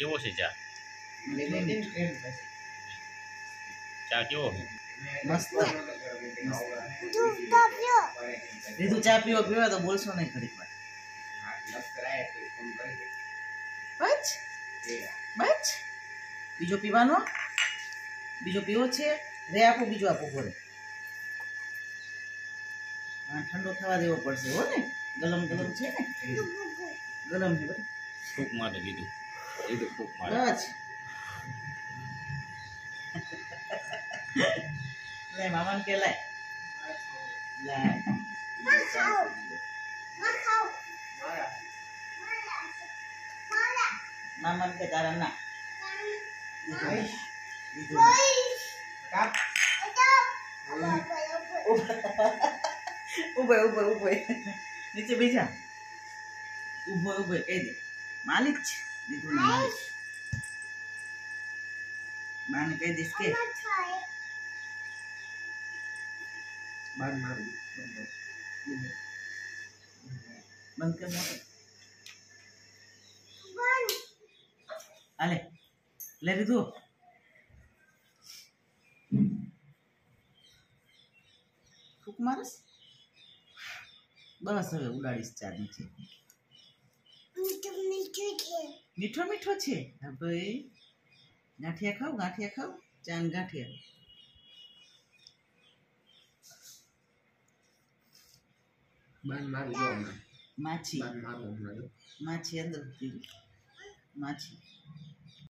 કેવો છે ચા? ચા કેવો? મસ્ત. રીતુ ચા પીવો પીવા તો બોલશો નહીં ઘડીક બચ? બચ? બીજો પીવાનો? બીજો પીવો છે? રે આપો બીજો આપો ઘરે. હા ઠંડો થવા દેવો પડશે હો ને? ગરમ ગરમ છે ને? ગરમ છે બરાબર. માટે લીધું. ફૂક માટે બસ લે મામાને કે લાય લાય મામાને કે તારા ના ઊભો ઊભો ઊભો નીચે બેજા ઊભો ઊભો કહી દે માલિક છે બંધ કર હાલે લે લીધું? ફૂક મારસ? બસ હવે ઉડાડીશ ચાર નીચે મીઠો મીઠો છે હા ભાઈ ગાંઠિયા ખાવ ગાંઠિયા ખાવ ચા ને ગાંઠિયા માછી માછી અંદર હતી. માછી